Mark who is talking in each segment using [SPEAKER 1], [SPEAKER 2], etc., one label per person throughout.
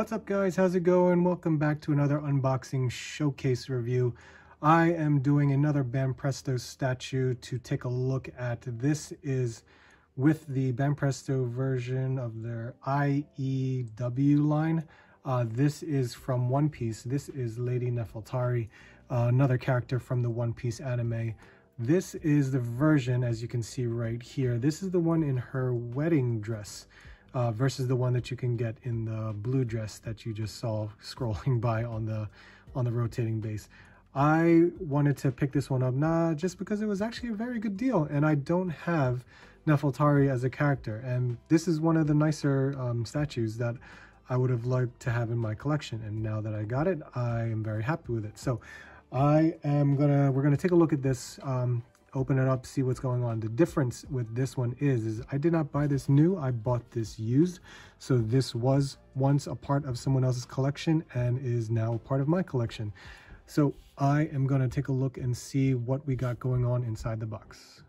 [SPEAKER 1] What's up guys, how's it going? Welcome back to another unboxing showcase review. I am doing another Banpresto statue to take a look at. This is with the Banpresto version of their IEW line. Uh, this is from One Piece. This is Lady Nefeltari, uh, another character from the One Piece anime. This is the version, as you can see right here. This is the one in her wedding dress uh, versus the one that you can get in the blue dress that you just saw scrolling by on the on the rotating base. I wanted to pick this one up nah, just because it was actually a very good deal and I don't have Nefeltari as a character and this is one of the nicer um, statues that I would have liked to have in my collection and now that I got it I am very happy with it so I am gonna we're gonna take a look at this um, open it up, see what's going on. The difference with this one is, is I did not buy this new, I bought this used. So this was once a part of someone else's collection and is now part of my collection. So I am gonna take a look and see what we got going on inside the box.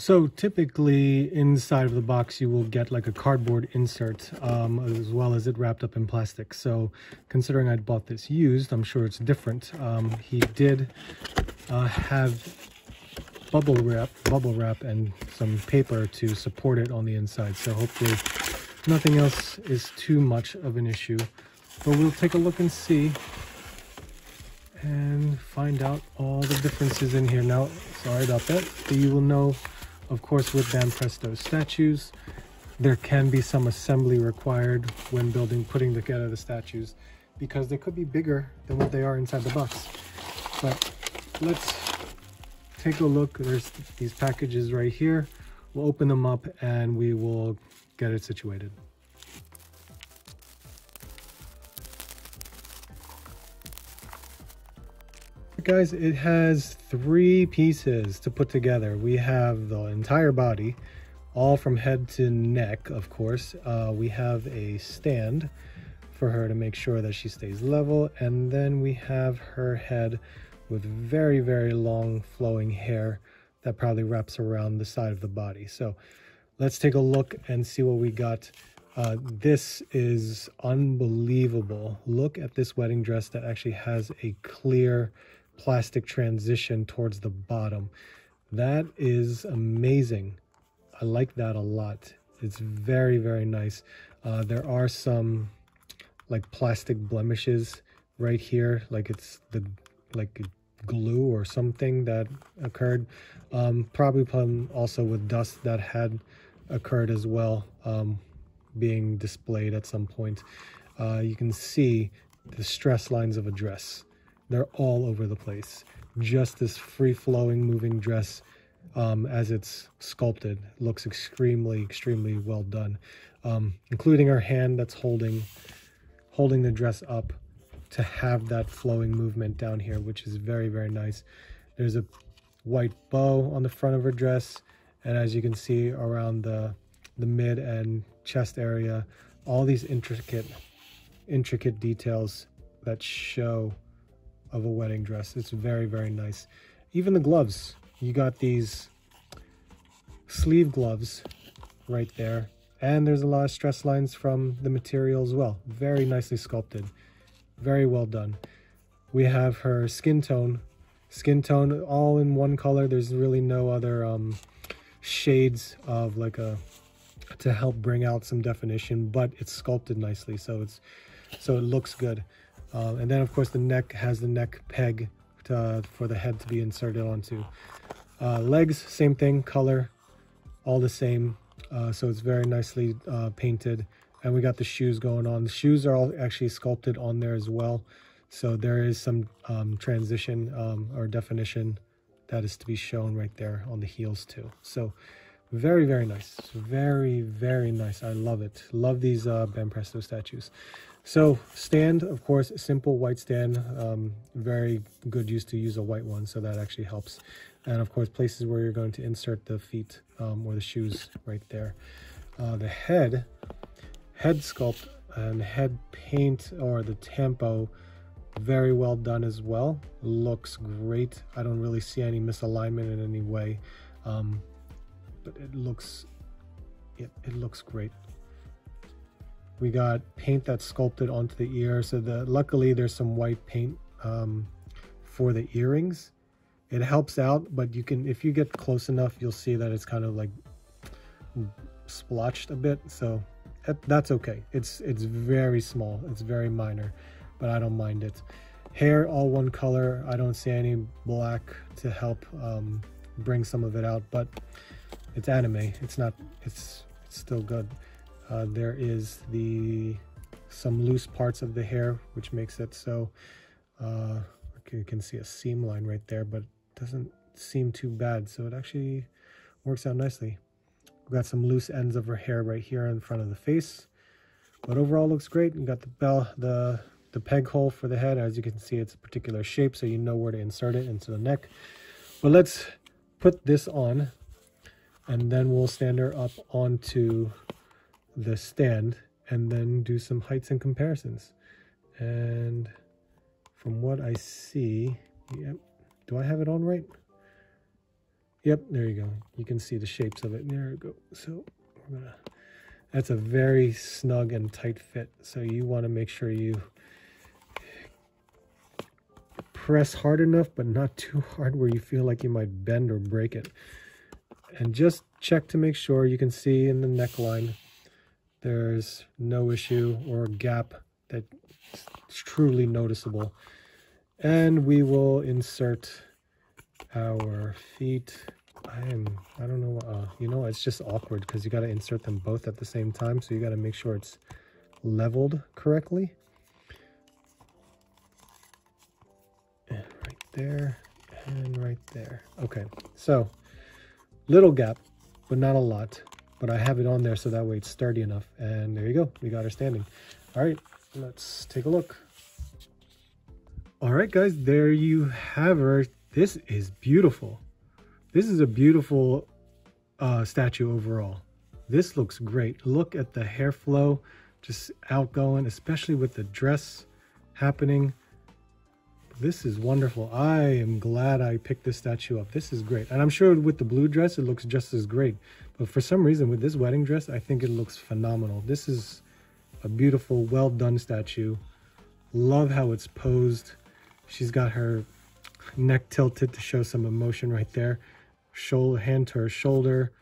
[SPEAKER 1] So typically inside of the box you will get like a cardboard insert um, as well as it wrapped up in plastic. So considering I bought this used, I'm sure it's different. Um, he did uh, have bubble wrap, bubble wrap and some paper to support it on the inside. So hopefully nothing else is too much of an issue. But we'll take a look and see and find out all the differences in here. Now, sorry about that. You will know, of course, with Banpresto statues, there can be some assembly required when building, putting together the statues because they could be bigger than what they are inside the box. But let's take a look. There's these packages right here. We'll open them up and we will get it situated. Guys, it has three pieces to put together. We have the entire body, all from head to neck, of course. Uh, we have a stand for her to make sure that she stays level. And then we have her head with very, very long flowing hair that probably wraps around the side of the body. So let's take a look and see what we got. Uh, this is unbelievable. Look at this wedding dress that actually has a clear plastic transition towards the bottom. That is amazing. I like that a lot. It's very, very nice. Uh, there are some like plastic blemishes right here. Like it's the like glue or something that occurred. Um, probably also with dust that had occurred as well, um, being displayed at some point. Uh, you can see the stress lines of a dress. They're all over the place. Just this free-flowing, moving dress um, as it's sculpted looks extremely, extremely well done, um, including her hand that's holding holding the dress up to have that flowing movement down here, which is very, very nice. There's a white bow on the front of her dress. And as you can see around the, the mid and chest area, all these intricate, intricate details that show of a wedding dress. It's very, very nice. Even the gloves, you got these sleeve gloves right there. And there's a lot of stress lines from the material as well. Very nicely sculpted. Very well done. We have her skin tone. Skin tone all in one color. There's really no other um, shades of like a to help bring out some definition, but it's sculpted nicely, so it's so it looks good. Uh, and then of course the neck has the neck peg to, for the head to be inserted onto. Uh, legs, same thing, color, all the same. Uh, so it's very nicely uh, painted and we got the shoes going on. The shoes are all actually sculpted on there as well. So there is some um, transition um, or definition that is to be shown right there on the heels too. So very, very nice. Very, very nice. I love it. Love these uh, Banpresto statues. So stand, of course, simple white stand. Um, very good use to use a white one, so that actually helps. And of course, places where you're going to insert the feet um, or the shoes right there. Uh, the head head sculpt and head paint or the tempo very well done as well looks great i don't really see any misalignment in any way um, but it looks it, it looks great We got paint that's sculpted onto the ear. So the luckily there's some white paint um, for the earrings. It helps out, but you can if you get close enough, you'll see that it's kind of like splotched a bit. So that's okay. It's it's very small. It's very minor, but I don't mind it. Hair all one color. I don't see any black to help um, bring some of it out, but it's anime. It's not. It's it's still good. Uh, there is the some loose parts of the hair, which makes it so uh, you can see a seam line right there, but it doesn't seem too bad. So it actually works out nicely. We've got some loose ends of her hair right here in front of the face, but overall looks great. We got the bell, the the peg hole for the head. As you can see, it's a particular shape, so you know where to insert it into the neck. But let's put this on, and then we'll stand her up onto the stand and then do some heights and comparisons. And from what I see, yep, do I have it on right? Yep, there you go. You can see the shapes of it. There we go. So we're gonna, that's a very snug and tight fit. So you want to make sure you press hard enough, but not too hard where you feel like you might bend or break it. And just check to make sure you can see in the neckline there's no issue or gap that's truly noticeable. And we will insert our feet. I am, I don't know, uh, you know, it's just awkward because you got to insert them both at the same time. So you got to make sure it's leveled correctly. Right there and right there. Okay, so little gap, but not a lot but I have it on there so that way it's sturdy enough. And there you go, we got her standing. All right, let's take a look. All right, guys, there you have her. This is beautiful. This is a beautiful uh, statue overall. This looks great. Look at the hair flow, just outgoing, especially with the dress happening. This is wonderful. I am glad I picked this statue up. This is great. And I'm sure with the blue dress, it looks just as great. But for some reason, with this wedding dress, I think it looks phenomenal. This is a beautiful, well done statue. Love how it's posed. She's got her neck tilted to show some emotion right there. Shoulder, hand to her shoulder,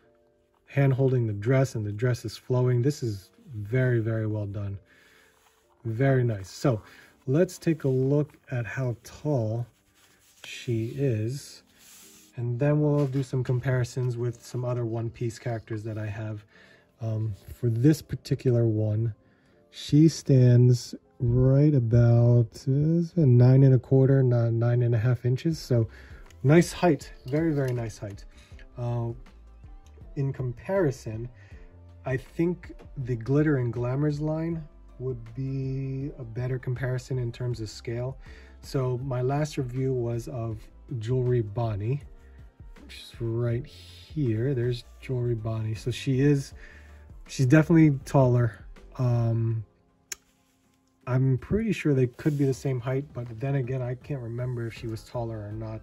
[SPEAKER 1] hand holding the dress, and the dress is flowing. This is very, very well done. Very nice. So let's take a look at how tall she is. And then we'll do some comparisons with some other One Piece characters that I have. Um, for this particular one, she stands right about uh, nine and a quarter, nine and a half inches. So nice height, very, very nice height. Uh, in comparison, I think the Glitter and Glamours line would be a better comparison in terms of scale. So my last review was of Jewelry Bonney, which is right here. There's Jewelry Bonney. So she is, she's definitely taller. Um, I'm pretty sure they could be the same height, but then again, I can't remember if she was taller or not.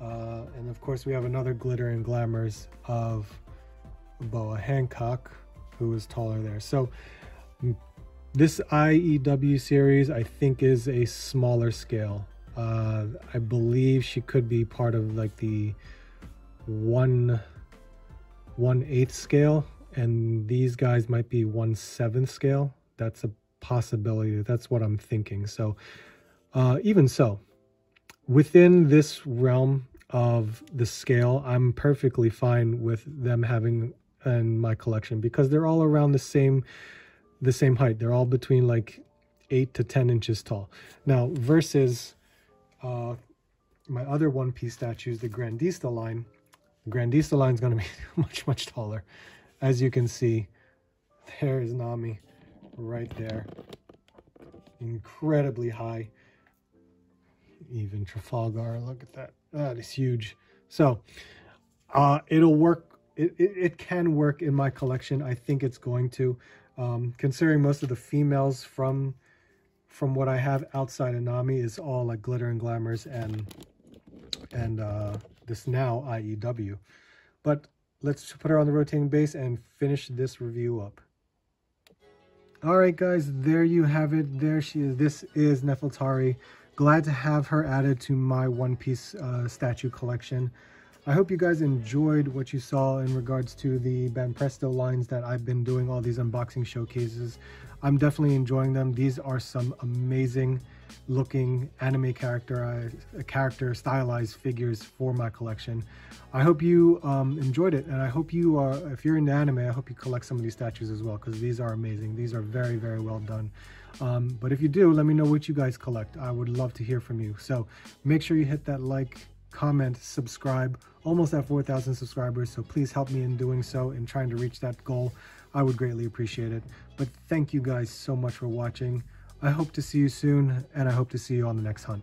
[SPEAKER 1] Uh, and of course, we have another glitter and glamours of Boa Hancock, who is taller there. So this IEW series, I think, is a smaller scale. Uh, I believe she could be part of like the one one eighth scale, and these guys might be one seventh scale. That's a possibility. That's what I'm thinking. So, uh, even so, within this realm of the scale, I'm perfectly fine with them having in my collection because they're all around the same the same height. They're all between like 8 to 10 inches tall. Now, versus uh, my other One Piece statues, the Grandista line, the Grandista line is going to be much, much taller. As you can see, there is Nami right there. Incredibly high. Even Trafalgar, look at that. That is huge. So, uh, it'll work. It, it, it can work in my collection. I think it's going to. Um, considering most of the females from from what I have outside of Nami is all like glitter and glamours and and uh, this now IEW. But let's put her on the rotating base and finish this review up. All right, guys, there you have it. There she is. This is Nefeltari. Glad to have her added to my One Piece uh, statue collection. I hope you guys enjoyed what you saw in regards to the Banpresto lines that I've been doing all these unboxing showcases. I'm definitely enjoying them. These are some amazing looking anime character, uh, character stylized figures for my collection. I hope you um, enjoyed it, and I hope you are, if you're into anime, I hope you collect some of these statues as well, because these are amazing. These are very, very well done. Um, but if you do, let me know what you guys collect. I would love to hear from you. So make sure you hit that like, comment, subscribe. Almost at 4,000 subscribers, so please help me in doing so and trying to reach that goal. I would greatly appreciate it. But thank you guys so much for watching. I hope to see you soon, and I hope to see you on the next hunt.